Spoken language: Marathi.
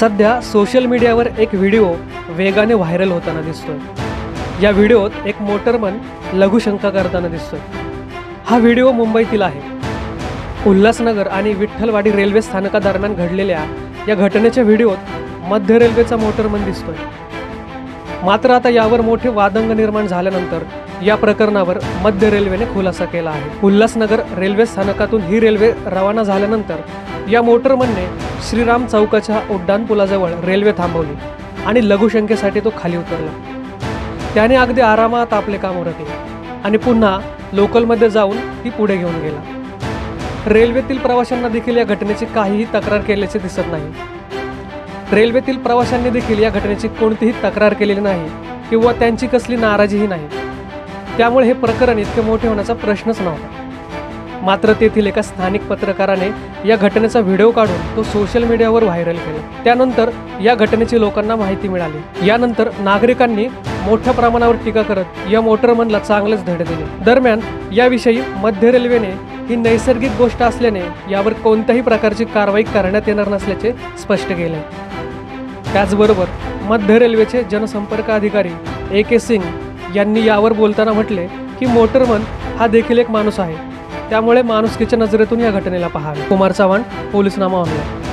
सध्या सोशल मीडियावर एक व्हिडिओ वेगाने व्हायरल होताना दिसतोय. या व्हिडिओत एक मोटरमन लघुशंका करताना दिसतोय. हा व्हिडिओ मुंबईतील आहे. उल्हासनगर आणि विठ्ठलवाडी रेल्वे स्थानकादरम्यान घडलेल्या या घटनेच्या व्हिडिओत मध्य रेल्वेचा मोटरमन दिसतोय. मात्र आता यावर मोठे वादंग निर्माण झाल्यानंतर या प्रकरणावर मध्य रेल्वेने खुलासा केला आहे. उल्हासनगर रेल्वे स्थानकातून ही रेल्वे रवाना झाल्यानंतर या मोटरमनने श्रीराम चौकाच्या उड्डाणपुलाजवळ रेल्वे थांबवली आणि लघुशंकेसाठी तो खाली उतरला. त्याने अगदी आरामात आपले काम उरकले आणि पुन्हा लोकलमध्ये जाऊन ती पुढे घेऊन गेला. रेल्वेतील प्रवाशांना देखील या घटनेची काहीही तक्रार केल्याचे दिसत नाही. रेल्वेतील प्रवाशांनी देखील या घटनेची कोणतीही तक्रार केलेली नाही किंवा त्यांची कसली नाराजीही नाही. त्यामुळे हे प्रकरण इतके मोठे होण्याचा प्रश्नच नव्हता. मात्र तेथील एका स्थानिक पत्रकाराने या घटनेचा व्हिडिओ काढून तो सोशल मीडियावर व्हायरल केला. त्यानंतर या घटनेची लोकांना माहिती मिळाली. यानंतर नागरिकांनी मोठ्या प्रमाणावर टीका करत या मोटरमनला चांगलेच धडे दिले. दरम्यान याविषयी मध्य रेल्वेने ही नैसर्गिक गोष्ट असल्याने यावर कोणत्याही प्रकारची कारवाई करण्यात येणार नसल्याचे स्पष्ट केले. त्याचबरोबर मध्य रेल्वेचे जनसंपर्क अधिकारी ए के सिंग यांनी यावर बोलताना म्हटले की मोटरमन हा देखील एक माणूस आहे. त्यामुळे माणुसकीच्या नजरेतून या घटनेला पाहावे कुमार चव्हाण पोलीसनामा ऑनलाईन